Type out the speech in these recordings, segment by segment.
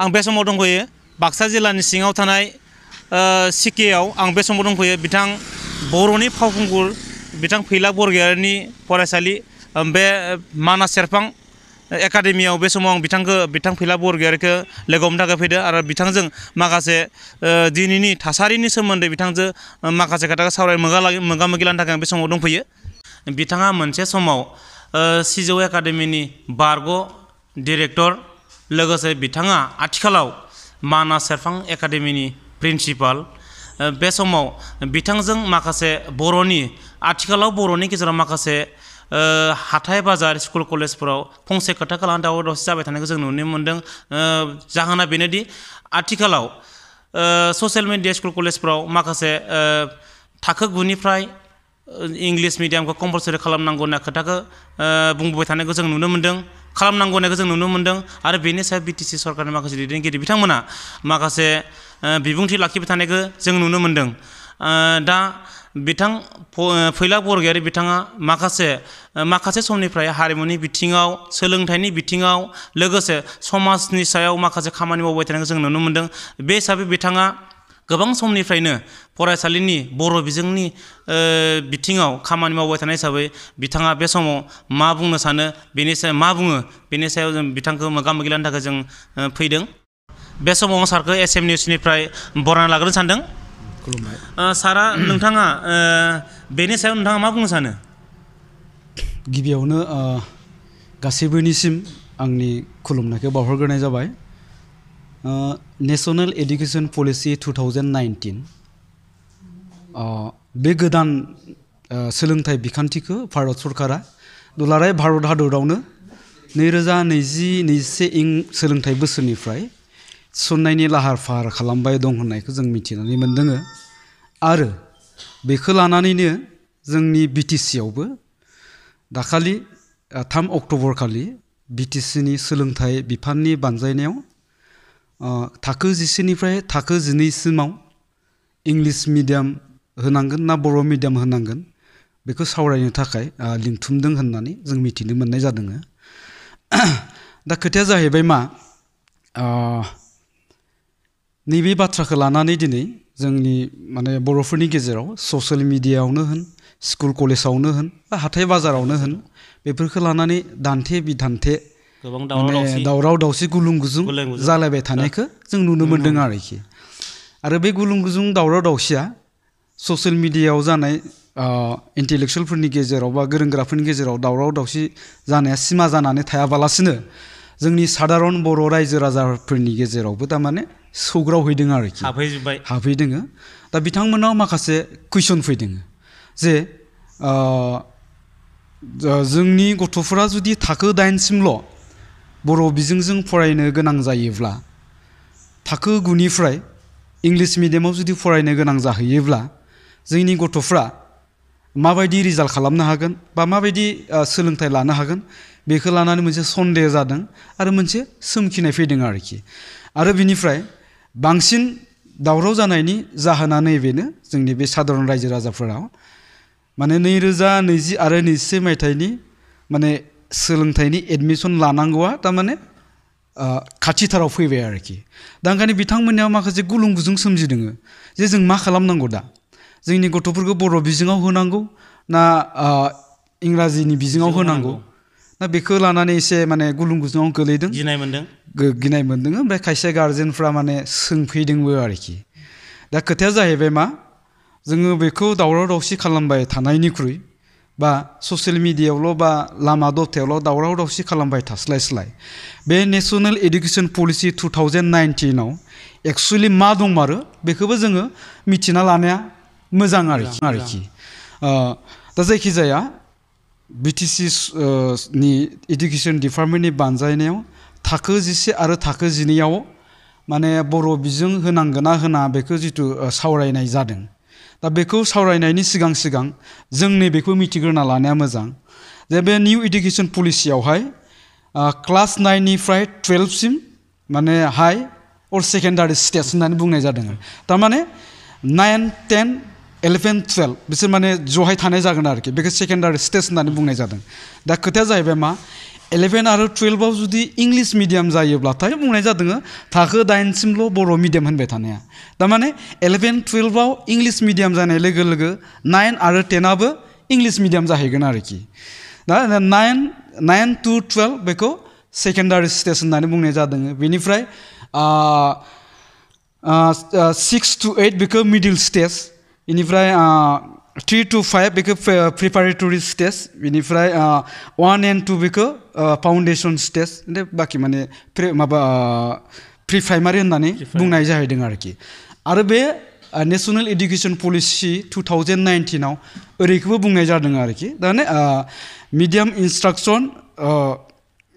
आं बे समाव दंफैयो बाक्सा जिल्लानि सिङाव थानाय सिकेआव आं बे समाव दंफैयो बिथां बर'नि फावखुंगुर बिथां फैला बरगयारिनि फरायसालि बे मानास सेरफां एकाडेमियाव बे समाव आं बिथांखौ बिथां फैला बरगयारिखौ लोगो हमनो थाखाय फैदों आरो बिथांजों माखासे दिनैनि थासारिनि सोमोन्दै बिथांजों माखासे खोथाखौ सावराय मोगा मोगा मोगि लानो थाखाय आं बे समाव दंफैयो बिथाङा मोनसे समाव सिजौ एकाडेमिनि बारग' डिरेक्टर लोगोसे बिथाङा आथिखालाव मानास सेरफां एकाडेमिनि प्रिन्सिपाल। बे समाव बिथांजों माखासे बर'नि, आथिखालाव बर'नि गेजेराव माखासे हाथाय बाज़ार, स्कुल कलेजफोराव फंसे खोथाखौ लानानै दावराव दावसि जाबाय थानायखौ जों नुनो मोन्दों। जाहोना बेनोदि आथिखालाव ससियेल मिडिया, स्कुल कलेजफ्राव माखासे थाखो गुनिफ्राय इंलिस मिडियामखौ कम्पालसरि खालामनांगौ होनना खोथाखौ बुंबोबाय थानायखौ जों नुनो मोन्दों। खालामनांगौ होननायखौ जों नुनो मोन्दों आरो बेनि सायाव बि टि सि सरकारनि माखासे दैदेनगिरि बिथांमोना माखासे बिबुंथि लाखिबाय थानायखौ जों नुनो मोन्दों। दा बिथां फैला बरगयारि बिथाङा माखासे माखासे समनिफ्राय हारिमुनि बिथिङाव, सोलोंथाइनि बिथिङाव, लोगोसे समाजनि सायाव माखासे खामानि मावबाय थानायखौ जों नुनो मोन्दों। बे हिसाबै बिथाङा गोबां समनिफ्रायनो फरायसालिनि बर' बिजोंनि बिथिङाव खामानि मावबाय थानाय हिसाबै बिथाङा बे समाव मा बुंनो सानो बेनि सायाव मा बुङो बेनि सायाव जों बिथांखौ मोगा मोगि लानो थाखाय जों फैदों। बे समाव आं सारखौ एस एम निउसनिफ्राय बरायना लाग्रोनो सानदों। खुलुमबाय। सारा नोंथाङा बेनि सायाव नोंथाङा मा बुंनो सानो? गिबियावनो गासैबोनिसिम आंनि खुलुमनायखौ बावहरग्रोनाय जाबाय। national education policy two thousand nineteen बे गोदान सोलोंथाइ बिखान्थिखौ भारत सरकारा दुलाराय भारत हादरावनो नैरोजा नैजि नैजिसे इं सोलोंथाइ बोसोरनिफ्राय थिसननायनि लाहार फाहार खालामबाय दं होननायखौ जों मिथिनानै मोन्दों आरो बेखौ लानानैनो जोंनि बि टि सियावबो दाखालि थाम अक्ट'बर खालि बि टि सिनि सोलोंथाइ बिफाननि बानजायनायाव थाखो जिसेनिफ्राय थाखो जिनैसिमाव इंलिस मिडियाम होनांगोन ना बर' मिडियाम होनांगोन बेखौ सावरायनो थाखाय लिंथुमदों होननानै जों मिथिनो मोननाय जादों दा खोथाया जाहैबाय मा नैबे बाथ्राखौ लानानै दिनै जोंनि माने बर'फोरनि गेजेराव ससियेल मिडियायावनो होन स्कुल कलेजावनो होन बा हाथाय बाजारावनो होन बेफोरखौ लानानै दान्थे बिदान्थे माने दावराव दावसि गुलुं गुजुं जालायबाय थानायखौ जों नुनो मोन्दों आरोखि आरो बे गुलुं गुजुं दावराव दावसिया ससियेल मिडियायाव जानाय इन्टेलेक्सुवेलफोरनि गेजेराव बा गोरों गोराफोरनि गेजेराव दावराव दावसि जानाया सिमा जानानै थायाबालासिनो जोंनि सादारन बर' रायजो राजाफोरनि गेजेरावबो थारमाने सौग्रावहैदों आरोखि हाबहैजोब्बाय हाबहैदों दा बिथांमोनाव माखासे कुइसन फैदों जे जोंनि गथ'फोरा जुदि थाखो दाइनसिमल' बर' बिजोंजों फरायनो गोनां जायोब्ला थाखो गुनिफ्राय इंलिस मिडियामाव जुदि फरायनो गोनां जाहैयोब्ला जोंनि गथ'फ्रा माबायदि रिजाल्ट खालामनो हागोन बा माबायदि सोलोंथाइ लानो हागोन बेखौ लानानै मोनसे सन्देह जादों आरो मोनसे सोमखिनाय फैदों आरोखि आरो बिनिफ्राय बांसिन दावराव जानायनि जाहोना नैबेनो जोंनि बे सादारन रायजो राजाफोराव माने नैरोजा नैजि आरो नैजिसे मायथाइनि माने सोलोंथाइनि एडमिसन लानांगौआ थारमाने खाथिथाराव फैबाय आरोखि दा ओंखायनो बिथांमोननियाव माखासे गुलुं गुजुं सोमजिदों जे जों मा खालामनांगौ दा जोंनि गथ'फोरखौ बर' बिजोङाव होनांगौ ना इंराजिनि बिजोङाव होनांगौ दा बेखौ लानानै एसे माने गुलुं गुजुङाव गोलैदों गिनाय मोन्दों गिनाय मोन्दों ओमफ्राय खायसे गार्जेनफ्रा माने सोंफैदोंबो आरोखि दा खोथाया जाहैबाय मा जोङो बेखौ दावराव दावसि खालामबाय थानायनिख्रुइ बा ससियेल मिडियायावल' बा लामा दथायावल' दावराव दावसि खालामबाय थास्लायस्लाय बे national education policy two thousand नाइनटिनाव actually मा दंमारो बेखौबो जोङो मिथिना लानाया मोजां आरोखि आरोखि दा जायखिजाया बि टि सि नि इडुकेसन डिपार्टमेन्टनि बानजायनायाव थाखो जिसे आरो थाखो जिनैआव माने बर' बिजों होनांगोना होना बेखौ जिथु सावरायनाय जादों दा बेखौ सावरायनायनि सिगां सिगां जों नैबेखौ मिथिग्रोना लानाया मोजां जे बे निउ इडुकेसन पलिसियावहाय क्लास नाइननिफ्राय टुवेल्भसिम माने हाइ अर सेकेन्डारि स्टेज होननानै बुंनाय जादों थारमाने नाइन टेन इलेभेन टुवेल्भ बिसोर माने जहाय थानाय जागोन आरोखि बेखौ सेकेन्डारि स्टेज होननानै बुंनाय जादों दा खोथाया जाहैबाय मा इलेभेन आरो टुवेल्भआव जुदि इंलिस मिडियाम जायोब्लाथाय बुंनाय जादों थाखो दाइनसिमल' बर' मिडियाम होनबाय थानाया। थारमाने इलेभेन टुवेल्भआव इंलिस मिडियाम जानाय लोगो नाइन आरो टेनाबो इंलिस मिडियाम जाहैगोन आरोखि। दा नाइन नाइन टु टुवेल्भ बेखौ सेकेन्डारि स्टेज होननानै बुंनाय जादों बेनिफ्राय सिक्स टु ओइट बेखौ मिडिल स्टेज। बेनिफ्राय थ्रि टु फाइभ बेखौ प्रिपारेटरि स्टेज बेनिफ्राय वान एन्ड टु बेखौ फाउन्डेसन स्टेज बाखि माने माबा प्रि प्राइमारि होननानै बुंनाय जाहैदों आरोखि आरो बे national education policy two thousand नाइनटिनाव ओरैखौबो बुंनाय जादों आरोखि दाने मिडियाम इन्सट्राकसन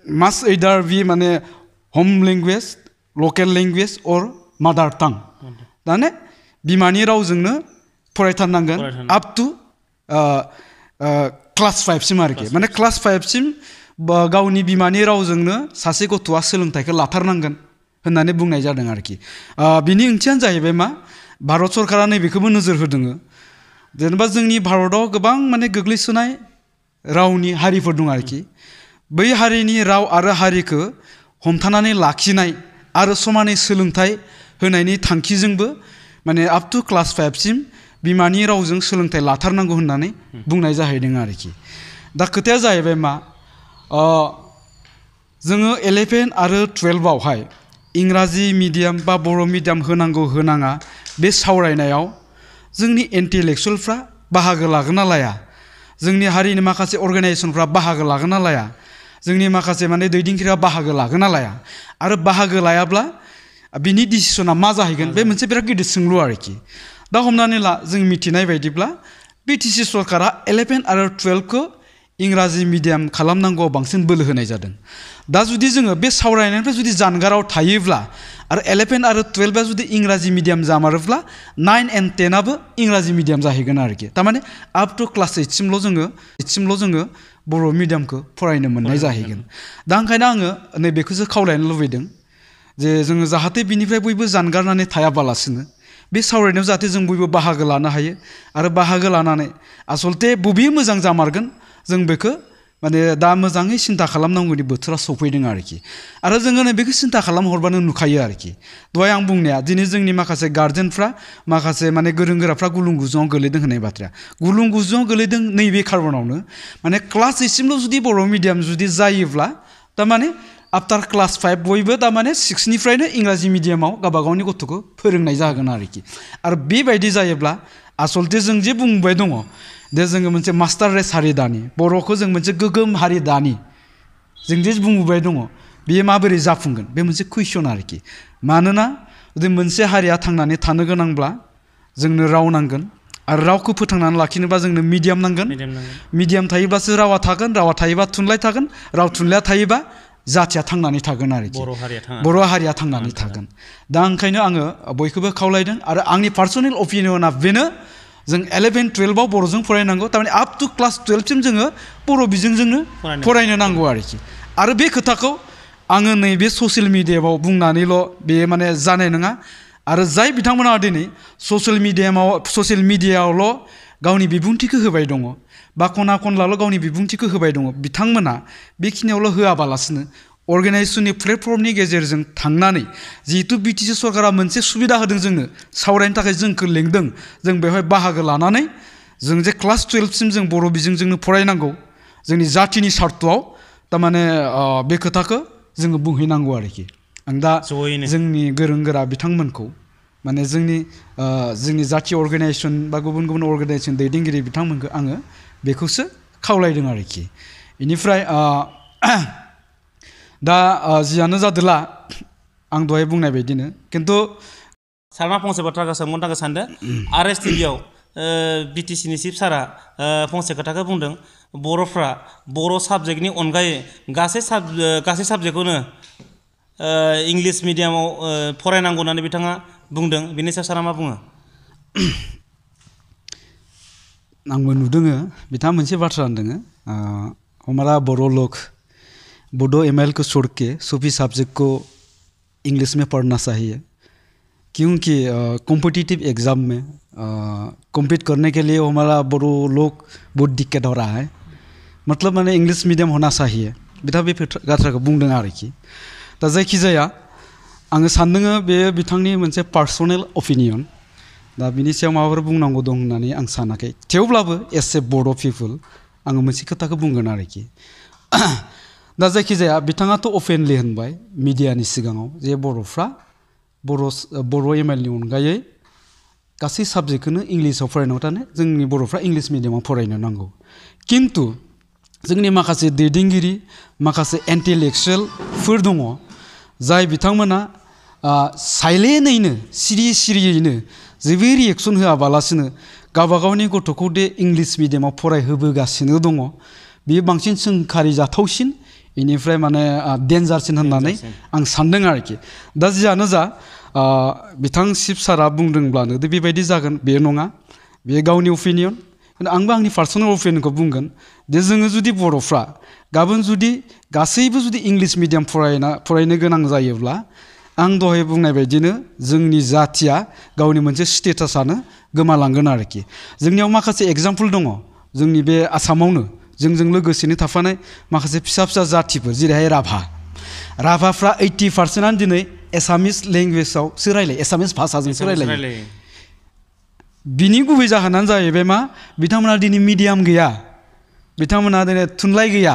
मास्ट एइदार बि माने हम लेंगुवेज लकेल लेंगुवेज अर मादार टां दाने बिमानि रावजोंनो फरायथारनांगोन आप टु क्लास फाइभसिम आरोखि माने क्लास फाइभसिम गावनि बिमानि रावजोंनो सासे गथ'आ सोलोंथाइखौ लाथारनांगोन होननानै बुंनाय जादों आरोखि बिनि ओंथियानो जाहैबाय मा भारत सरकारा नैबेखौबो नोजोर होदों जेनेबा जोंनि भारताव गोबां माने गोग्लैसोनाय रावनि हारिफोर दं आरोखि बै हारिनि राव आरो हारिखौ हमथानानै लाखिनाय आरो समानै सोलोंथाइ होनायनि थांखिजोंबो माने आप टु क्लास फाइभसिम बिमानि रावजों सोलोंथाइ लाथारनांगौ होननानै बुंनाय जाहैदों आरोखि दा खोथाया जाहैबाय मा जोङो इलेभेन आरो टुवेल्भआवहाय इंराजि मिडियाम बा बर' मिडियाम होनांगौ होनाङा बे सावरायनायाव जोंनि इन्टेलेक्सुवेलफ्रा बाहागो लागोन ना लाया जोंनि हारिनि माखासे अर्गेनाइजेसनफ्रा बाहागो लागोन ना लाया जोंनि माखासे माने दैदेनगिरिया बाहागो लागोन ना लाया आरो बाहागो लायाब्ला बिनि डिसिसना मा जाहैगोन बे मोनसे बिराद गिदिर सोंलु आरोखि दा हमनानै ला जों मिथिनाय बायदिब्ला बि टि सि सरकारा इलेभेन आरो टुवेल्भखौ इंराजि मिडियाम खालामनांगौआव बांसिन बोलो होनाय जादों दा जुदि जोङो बे सावरायनायनिफ्राय जुदि जानगाराव थायोब्ला आरो इलेभेन आरो टुवेल्भआ जुदि इंराजि मिडियाम जामारोब्ला नाइन एन्ड टेनाबो इंराजि मिडियाम जाहैगोन आरोखि थारमाने आप टु क्लास ओइटसिमल' जोङो ओइटसिमल' जोङो बर' मिडियामखौ फरायनो मोननाय जाहैगोन दा ओंखायनो आङो नैबेखौसो खावलायनो लुबैदों जे जोङो जाहाथे बिनिफ्राय बयबो जानगारनानै थायाबालासिनो बे सावरायनायाव जाहाथे जों बयबो बाहागो लानो हायो आरो बाहागो लानानै आसलथे बबे मोजां जामारगोन जों बेखौ माने दा मोजाङै सिन्था खालामनांगौनि बोथोरा सफैदों आरोखि आरो जोङो बेखौ सिन्था खालामहरबानो नुखायो आरोखि दहाय आं बुंनाया दिनै जोंनि माखासे गार्जेनफ्रा माखासे माने गोरों गोराफ्रा गुलुं गुजुङाव गोलैदों होननाय बाथ्राया गुलुं गुजुङाव गोलैदों नैबे खारनावनो माने क्लास ओइटसिमल' जुदि बर' मिडियाम जुदि जायोब्ला थारमाने आफ्टार क्लास फाइभ बयबो थारमाने सिक्सनिफ्रायनो इंराजि मिडियामाव गावबा गावनि गथ'खौ फोरोंनाय जागोन आरोखि। आरो बेबायदि जायोब्ला आसलथे जों जे बुंबाय दङ दे जोङो मोनसे मास्टार रेस हारि दानि बर'खौ जों मोनसे गोगोम हारि दानि। जों जे बुंबोबाय दङ बेयो माबोरै जाफुंगोन? बे मोनसे कुइसन आरोखि। मानोना जुदि मोनसे हारिया थांनानै थानो गोनांब्ला जोंनो राव नांगोन आरो रावखौ फोथांनानै लाखिनोबा जोंनो मिडियाम नांगोन। मिडियाम थायोब्लासो रावा थागोन रावा थायोबा थुनलाइ थागोन राव थुनलाइया थायोबा जाथिया थांनानै थागोन आरोखि बर' हारिया थांनानै थागोन दा ओंखायनो आङो बयखौबो खावलायदों आरो आंनि पार्सनेल अपिनियना बेनो जों इलेभेन टुवेल्भआव बर'जों फरायनांगौ थारमाने आप टु क्लास टुवेल्भसिम जोङो बर' बिजोंजोंनो फरायनो नांगौ आरोखि आरो बे खोथाखौ आङो नैबे ससियेल मिडियायाव बुंनानैल' बे माने जानाय नङा आरो जाय बिथांमोना दिनै ससियेल मिडियामाव ससियेल मिडियायावल' गावनि बिबुंथिखौ होबाय दङ। बा खना खनलाल' गावनि बिबुंथिखौ होबाय दङ। बिथांमोना बेखिनियावल' होआबालासिनो अर्गेनाइजेसननि प्लेटफर्मनि गेजेरजों थांनानै जिहेतु बि टि सि सरकारा मोनसे सुबिदा होदों जोंनो सावरायनो थाखाय जोंखौ लेंदों। जों बेवहाय बाहागो लानानै जों जे क्लास टुवेल्भसिम जों बर' बिजोंजोंनो फरायनांगौ जोंनि जाथिनि सार्थआव थारमाने बे खोथाखौ जोङो बुंहैनांगौ आरोखि। आं दा जोंनि गोरों गोरा बिथांमोनखौ माने जोंनि जोंनि जाथि अर्गेनाइजेसन बा गुबुन गुबुन अर्गेनाइजेसन दैदेनगिरि बिथांमोनखौ आङो बेखौसो खावलायदों आरोखि बेनिफ्राय दा जियानो जादोला आं दहाय बुंनाय बायदिनो खिन्थु सारमा फंसे बाथ्राखौ सोंबावनो थाखाय सानदों आर एस टिभियाव बि टि सिनि चिफ सारा फंसे खोथाखौ बुंदों बर'फ्रा बर' साबजेक्टनि अनगायै गासै गासै साबजेक्टखौनो इंलिस मिडियामाव फरायनांगौ होननानै बिथाङा बुंदों? बेनि सायाव सारा मा बुङो? आंबो नुदों बिथाङा मोनसे बाथ्रा हमारा बर' लोक, बोडो एम एल को छोड़ के सूफी सब्जेक्ट को इंग्लिश में पढ़ना चाहिए। क्योंकि कॉम्पिटिटिव एग्ज़ाम में कम्पीट करने के लिए हमारा बड़ो लोग बहुत दिक्कत हो रहा है। मतलब मैंने इंग्लिश मीडियम होना चाहिए। बिथाङा बे बाथ्राखौ बुंदों आरोखि। दा जायखिजाया आङो सानदोङो बेयो बिथांनि मोनसे पार्सनेल अपिनियन दा बिनि सायाव माबाफोर बुंनांगौ दं होननानै आं सानाखै थेवब्लाबो एस ए बर' पिपोल आङो मोनसे खोथाखौ बुंगोन आरोखि दा जायखिजाया बिथाङाथ' अपेनलि होनबाय मिडियानि सिगाङाव जे बर'फ्रा बर' बर' एम एलनि अनगायै गासै साबजेक्टखौनो इंलिसाव फरायनांगौ थानो जोंनि बर'फ्रा इंलिस मिडियामाव फरायनो नांगौ खिन्थु जोंनि माखासे दैदेनगिरि माखासे इन्टेलेक्सुयेलफोर दङ जाय बिथांमोना साइलेन्टैनो सिरि सिरियैनो जेबो रिएक्सन होआबालासिनो गावबा गावनि गथ'खौ दे इंलिस मिडियामाव फरायहोबोगासिनो दङ बेयो बांसिन सोंखारि जाथावसिन बेनिफ्राय माने डेन्जारसिन होननानै आं सान्दों आरोखि दा जियानो जा बिथां शिब सारा बुंदोंब्लानो दे बेबायदि जागोन बे नङा बेयो गावनि अपिनियन आंबो आंनि पार्सनेल अपिनियनखौ बुंगोन जे जोङो जुदि बर'फ्रा गाबोन जुदि गासैबो जुदि इंलिस मिडियाम फरायना फरायनो गोनां जायोब्ला आं दहाय बुंनाय बायदिनो जोंनि जाथिया गावनि मोनसे स्टेटासानो गोमालांगोन आरोखि। जोंनियाव माखासे एगजामपोल दङ। जोंनि बे आसामावनो जोंजों लोगोसेनो थाफानाय माखासे फिसा फिसा जाथिफोर जेरैहाय राभा। राभाफ्रा ओइटि पार्सेन्टआनो दिनै एसामिस लेंगुवेजावसो रायलायो एसामिस भाषाजोंसो रायलायो बिनि गुबै जाहोनानो जाहैबाय मा? बिथांमोना दिनै मिडियाम गैया। बिथांमोना दिनै थुनलाइ गैया।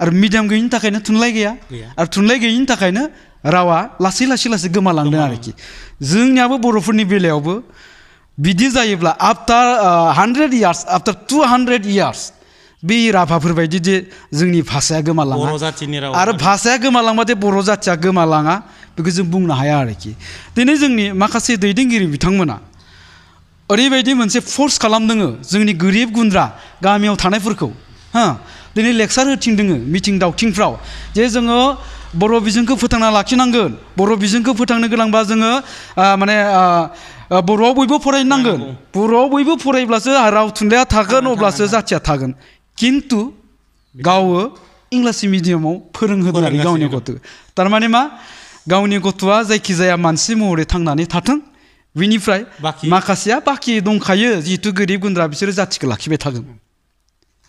आरो मिडियाम गैयिनि थाखायनो थुनलाइ गैया आरो थुनलाइ गैयिनि थाखायनो रावा लासै लासै लासै गोमालांदों आरोखि जोंनियाबो बर'फोरनि बेलायावबो बिदि जायोब्ला after hundred years after two hundred years बे राभाफोर बायदि जे जोंनि भाषाया गोमालाङा आरो भाषाया गोमालांबाथाय बर' जाथिया गोमालाङा बेखौ जों बुंनो हाया आरोखि दिनै जोंनि माखासे दैदेनगिरि बिथांमोना ओरैबायदि मोनसे फर्स खालामदोङो जोंनि गोरिब गुन्द्रा गामियाव थानायफोरखौ हा दिनै लेक्सार होथिंदोङो मिथिं दावथिंफ्राव जे जोङो बर' बिजोंखौ फोथांना लाखिनांगोन बर' बिजोंखौ फोथांनो गोनांबा जोङो माने बर'आव बयबो फरायनांगोन बर'आव बयबो फरायब्लासो राव थुनलाइया थागोन अब्लासो जाथिया थागोन खिन्थु गावो इंराजि मिडियामाव फोरोंहोदों आरो गावनि गथ' थारमाने मा गावनि गथ'आ जायखिजाया मानसि महरै थांनानै थाथों बिनिफ्राय माखासेया बाखि दंखायो जिहेथु गोरिब गुन्द्रा बिसोरो जाथिखौ लाखिबाय थागोन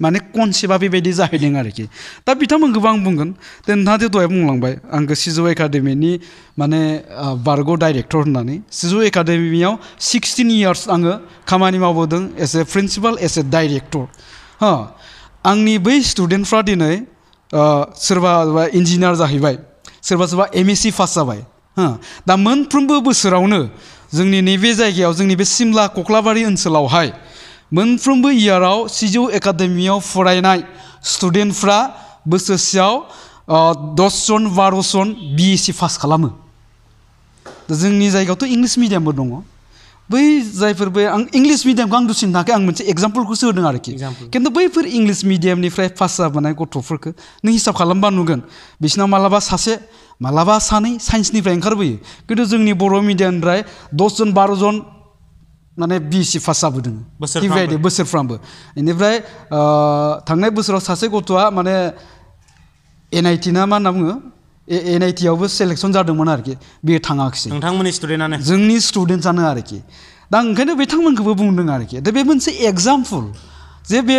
माने कनसेप्टआ बेबायदि जाहैदों आरोखि। दा बिथांमोनखौबो आं बुंगोन। दे नोंथाङा दहाय बुंलांबाय, आंखौ सिजौ एकाडेमिनि माने बारग' डाइरेक्टर होननानै। सिजौ एकाडेमियाव सिक्सटिन इयार्स आङो खामानि मावबोदों as a principal, as a director हा, आंनि बै स्टुडेन्टफ्रा दिनै सोरबा इन्जिनियार जाहैबाय, सोरबा सोरबा एम एस सि पास जाबाय। हा, दा मोनफ्रोमबो बोसोरावनो जोंनि नैबे जायगायाव, जोंनि बे सिमला कख्लाबारि ओनसोलावहाय मोनफ्रोमबो इयाराव सिजौ एकाडेमियाव फरायनाय स्टुडेन्टफ्रा बोसोरसेयाव दसजन बार'जन बि एस सि पास खालामो। जोंनि जायगायावथ' इंलिस मिडियामबो दङ। बै जायफोर बे आं इंलिस मिडियामखौ आं दुसिनो थाखाय आं मोनसे एग्जाम्पलखौसो होदों आरोखि। खिन्थु बैफोर इंलिस मिडियामनिफ्राय पास जाबोनाय गथ'फोरखौ नों हिसाब खालामबा नुगोन बिसिनाव मालाबा सासे मालाबा सानै साइन्सनिफ्राय ओंखारबोयो। खिन्थु जोंनि बर' मिडियामनिफ्राय दसजन बार'जन माने बि एस सि पास जाबोदों बेबायदि बोसोरफ्रामबो बेनिफ्राय थांनाय बोसोराव सासे गथ'आ माने एन आइ टि ना मा होनना बुङो एन आइ टि आवबो सेलेक्सन जादोंमोन आरोखि बेयो थाङाखिसै नोंथांमोननि स्टुडेन्टआनो जोंनि स्टुडेन्टसानो आरोखि दा ओंखायनो बिथांमोनखौबो बुंदों आरोखि दा बे मोनसे एग्जाम्पल जे बे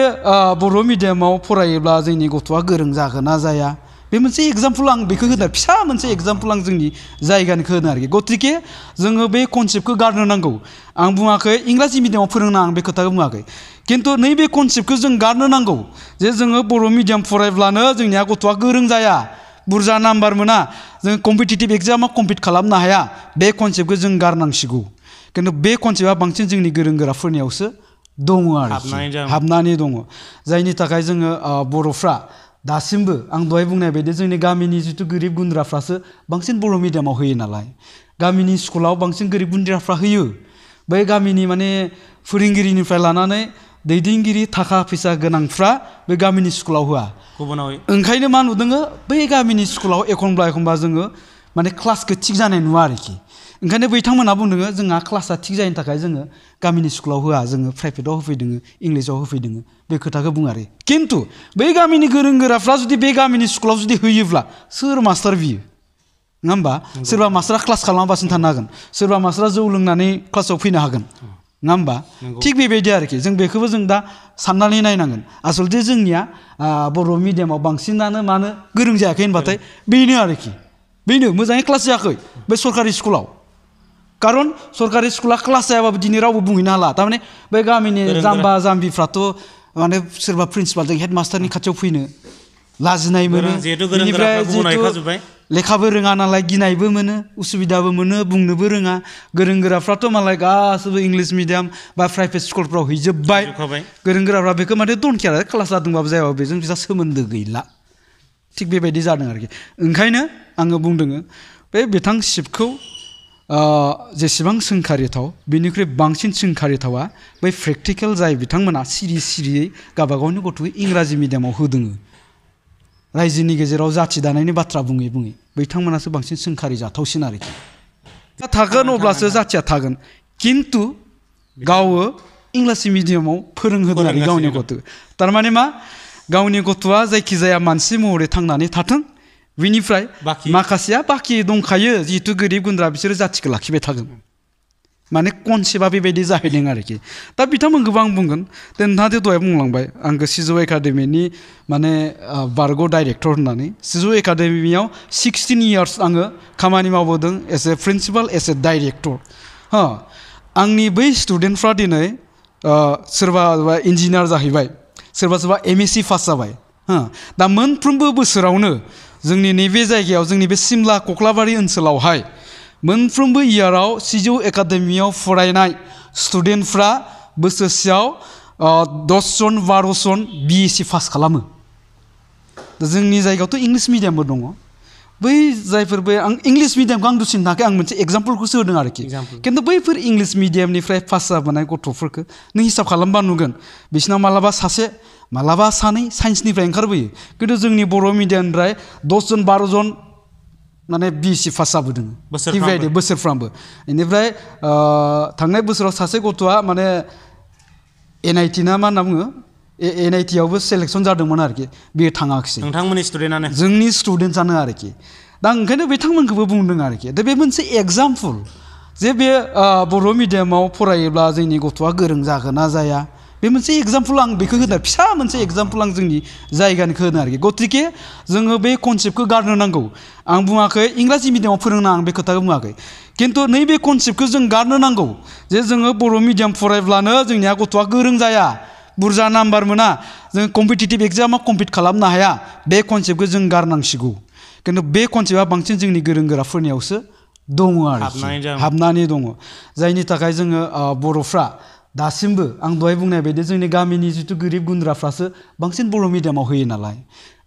बर' मिडियामाव फरायोब्ला जोंनि गथ'आ गोरों जागोन ना जाया बे मोनसे एग्जाम्पल आं बेखौ होदों फिसा मोनसे एग्जाम्पल आं जोंनि जायगानिखौ होदों आरोखि। गतिके जोङो बे कनसेप्टखौ गारनो नांगौ। आं बुङाखै इंराजि मिडियामाव फोरोंना आं बे खोथाखौ बुङाखै। खिन्थु नैबे कनसेप्टखौ जों गारनो नांगौ जे जोङो बर' मिडियाम फरायब्लानो जोंनिया गथ'आ गोरों जाया बुरजा नाम्बार मोना जों कम्पिटिटिभ एग्जामाव कम्पिट खालामनो हाया। बे कनसेप्टखौ जों गारनांसिगौ। खिन्थु बे कनसेप्टआ बांसिन जोंनि गोरों गोराफोरनियावसो दङ आरो हाबनानै दङ। जायनि थाखाय जोङो बर'फ्रा दासिमबो आं दहाय बुंनाय बायदि जोंनि गामिनि जिथु गोरिब गुन्द्राफ्रासो बांसिन बर' मिडियामाव होयो नालाय गामिनि स्कुलाव बांसिन गोरिब गुन्द्राफ्रा होयो बै गामिनि माने फोरोंगिरिनिफ्राय लानानै दैदेनगिरि थाखा फैसा गोनांफ्रा बे गामिनि स्कुलाव होआ गुबुनाव ओंखायनो मा नुदोङो बै गामिनि स्कुलाव एखनब्ला एखनबा जोङो माने क्लासखौ थिग जानाय नुवा आरोखि ओंखायनो बिथांमोनहा बुंदोङो जोंहा क्लासा थिग जायैनि थाखाय जोङो गामिनि स्कुलाव होआ जोङो प्राइभेटाव होफैदोङो इंलिसाव होफैदोङो बे खोथाखौ बुङो आरो खिन्थु बै गामिनि गोरों गोराफ्रा जुदि बे गामिनि स्कुलाव जुदि होयोब्ला सोर मास्टार बियो नङा होमबा सोरबा मास्टारा क्लास खालामाबासिनो थानो हागोन सोरबा मास्टारा जौ लोंनानै क्लासाव फैनो हागोन नङा होमबा नंगौ। थिग बेबायदि आरोखि जों बेखौबो जों दा साननानै नायनांगोन आसलथे जोंनिया आ, बर' मिडियामाव बांसिनानो मानो गोरों जायाखै होनबाथाय बेनो आरोखि बेनो मोजाङै क्लास जायाखै बे सरकारि स्कुलाव खारन सरकारि स्कुला क्लास जायाबाबो दिनै रावबो बुंहैनो हाला थारमाने बे गामिनि गोरों जाम्बा जाम्बिफ्राथ' माने सोरबा प्रिन्सिपालजों हेड मास्टारनि खाथियाव फैनो लाजिनाय मोनो गोरों- जिहेथु गोरों बेनिफ्राय गोराफ्रा गुबुना जिहेथु हैखाजोब्बाय। लेखाबो रोङा नालाय गिनायबो मोनो उसुबिदाबो मोनो बुंनोबो रोङा गोरों गोराफ्राथ' मालाय गासैबो इंलिस मिडियाम बा प्राइभेट स्कुलफ्राव हैजोब्बाय हैजोबखाबाय। गोरों गोराफ्रा बेखौ माने डन केयार क्लास जादोंबाबो जायाबाबो बेजों बिसा सोमोन्दो गैला थिग बेबायदि जादों आरोखि ओंखायनो आङो बुंदों बे बिथां शिबखौ ओ, जेसेबां सोंखारिथाव बेनिख्रुइ बांसिन सोंखारिथावा बै प्रेक्टिकेल जाय बिथांमोना सिरि सिरियै गावबागावनि गथ'खौ इंराजि मिडियामाव होदों रायजोनि गेजेराव जाथि दानायनि बाथ्रा बुङै बुङै बिथांमोनासो बांसिन सोंखारि जाथावसिन आरोखि दा थागोन अब्लासो जाथिया थागोन खिन्थु गावो इंराजि मिडियामाव फोरोंहोदों आरो गावनि फोरोंगासिनो गथ' थारमाने मा गावनि गथ'आ जायखिजाया मानसि महरै थांनानै थाथों बिनिफ्राय बाखि? माखासेया बाखि दंखायो जिहेथु गोरिब गुन्द्रा बिसोरो जाथिखौ लाखिबाय थागोन माने कनसेप्टआ बेबायदि जाहैदों आरोखि दा बिथांमोनखौबो आं बुंगोन दे नोंथाङा दहाय बुंलांबाय आंखौ सिजौ एकाडेमिनि माने ओ, बारग' डाइरेक्टर होननानै सिजौ एकाडेमियाव सिक्सटिन इयार्स आङो खामानि मावबोदों as a principal as a director हा आंनि बै स्टुडेन्टफ्रा दिनै ओ, सोरबा इन्जिनियार जाहैबाय सोरबा सोरबा एम एस सि पास जाबाय हा दा मोनफ्रोमबो बोसोरावनो जोंनि नैबे जायगायाव जोंनि बे सिमला कख्लाबारि ओनसोलावहाय मोनफ्रोमबो इयाराव सिजौ एकाडेमियाव फरायनाय स्टुडेन्टफ्रा बोसोरसेयाव ओ, दसजन बार'जन बि एस सि पास खालामो दा जोंनि जायगायावथ' इंलिस मिडियामबो दङ बै जायफोर आं इंलिस मिडियामखौ आं दुसिनो थाखाय आं मोनसे एग्जाम्पलखौसो होदों आरोखि. खिन्थु बैफोर इंलिस मिडियामनिफ्राय पास जाबोनाय गथ'फोरखौ नों हिसाब खालामबा नुगोन बिसिनाव मालाबा सासे मालाबा सानै साइन्सनिफ्राय ओंखारबोयो। खिन्थु जोंनि बर' मिडियामनिफ्राय दसजन बार'जन माने बि एस सि पास जाबोदों। बेबायदि बोसोरफ्रामबो। बेनिफ्राय थांनाय बोसोराव सासे गथ'आ माने एन आइ टि ना मा होनना बुङो? एन आइ टि सेलेकसन जादोंमोन आरोखि। बेयो थाङाखिसै। नोंथांमोननि स्टुडेन्टआनो जोंनि स्टुडेन्टसानो आरोखि। दा ओंखायनो बिथांमोनखौबो बुंदों आरोखि। दा बे मोनसे एग्ज़ाम्पल जे बे बर' मिडियामाव फरायोब्ला जोंनि गथ'आ गोरों जागोन ना जाया? बे मोनसे एग्ज़ाम्पल आं बेखौ होदों फिसा मोनसे एग्ज़ाम्पल आं जोंनि जायगानिखौ होदों आरोखि। गतिके जोङो बे कनसेप्टखौ गारनो नांगौ। आं बुङाखै इंराजि मिडियामाव फोरोंनाङा आं बे खोथाखौ बुङाखै। खिन्थु नैबे कनसेप्टखौ जों गारनो नांगौ। जे जोङो बर' मिडियाम फरायब्लानो जोंनिया गथ'आ गोरों जाया। बुरजा नाम्बार मोना जों कम्पिटिटिभ एग्जामाव कम्पिट खालामनो हाया। बे कनसेप्टखौ जों गारनांसिगौ। खिन्थु बे कनसेप्टआ बांसिन जोंनि गोरों गोराफोरनियावसो दङ दं। हाबनानै दङ। जायनि थाखाय जोङो बर'फ्रा दासिमबो आं दहाय बुंनाय बायदि जोंनि गामिनि जिथु गोरिब गुन्द्राफ्रासो बांसिन बर' मिडियामाव होयो नालाय।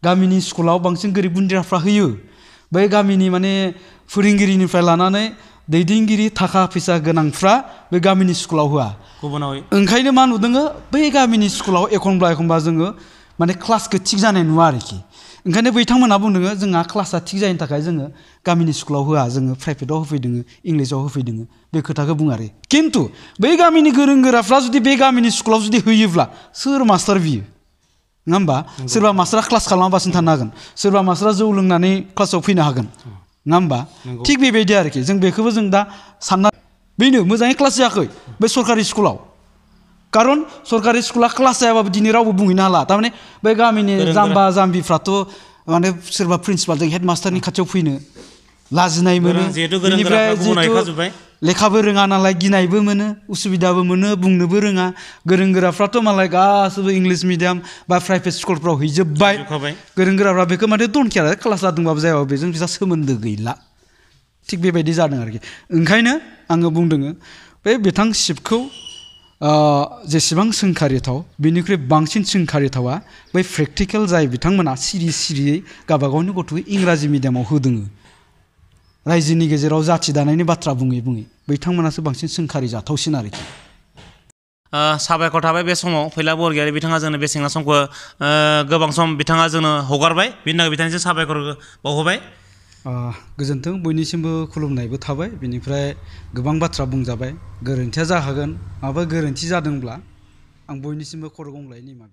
गामिनि स्कुलाव बांसिन गोरिब गुन्द्राफ्रा होयो। बै गामिनि माने फोरोंगिरिनिफ्राय लानानै दैदेनगिरि थाखा फैसा गोनांफ्रा बे गामिनि स्कुलाव होआ। गुबुनाव ओंखायनो मा नुदोङो? बै गामिनि स्कुलाव एखनब्ला एखनबा जोङो माने क्लासखौ थिग जानाय नुवा आरोखि। ओंखायनो बिथांमोनहा बुंदोङो जोंहा क्लासा थिग जायैनि थाखाय जोङो गामिनि स्कुलाव होआ जोङो प्राइभेटाव होफैदोङो इंलिसाव होफैदोङो बे खोथाखौ बुङो आरो। खिन्थु बै गामिनि गोरों गोराफ्रा जुदि बे गामिनि स्कुलाव जुदि होयोब्ला सोर मास्टार बियो? नङा होमबा? सोरबा मास्टारा क्लास खालामाबासिनो थानो हागोन। सोरबा मास्टारा जौ लोंनानै क्लासाव फैनो हागोन। नङा होमबा नंगौ। थिग बेबायदि आरोखि जों बेखौबो जों दा सानना बेनो मोजाङै क्लास जायाखै बे सरकारि स्कुलाव खारन सरकारि स्कुला क्लास जायाबाबो दिनै रावबो बुंहैनो हाला थारमाने बे गामिनि गोरों जाम्बा जाम्बिफ्राथ' माने सोरबा प्रिन्सिपालजों हेड मास्टारनि खाथियाव फैनो लाजिनाय मोनो। बेनिफ्राय हैखाजोब्बाय। लेखाबो रोङा नालाय गिनायबो मोनो उसुबिदाबो मोनो बुंनोबो रोङा। गोरों गोराफ्राथ' मालाय गासैबो इंलिस मिडियाम बा प्राइभेट स्कुलफ्राव हैजोब्बाय। गोरों गोराफ्रा बेखौ माने डन क्लास जादोंबाबो जायाबाबो बेजों बिसा सोमोन्दो गैला। थिग बेबायदि जादों आरोखि। ओंखायनो आङो बुंदों बे बिथां शिबखौ जेसेबां सोंखारिथाव बिनिख्रुइ बांसिन सोंखारिथावा बै प्रेक्टिकेल जाय बिथांमोना सिरि सिरियै गावबागावनि गथ'खौ इंराजि मिडियामाव होदों रायजोनि गेजेराव जाथि दानायनि बाथ्रा बुङै बुङै बिथांमोनासो बांसिन सोंखारि जाथावसिन आरोखि। साबायखर थाबाय बे समाव फैला बरगयारि बिथाङा जोंनो बेसेना समखौ ओ, गोबां सम बिथाङा जोंनो हगारबाय। बिनि थाखाय बिथांनिसिम साबायखर बावहोबाय गोजोन्थों। बयनिसिमबो खुलुमनायबो थाबाय। बिनिफ्राय गोबां बाथ्रा बुंजाबाय। गोरोन्थिया जाखागोन। माबा गोरोन्थि जादोंब्ला आं बयनिसिमबो खर' गंग्लायै निमा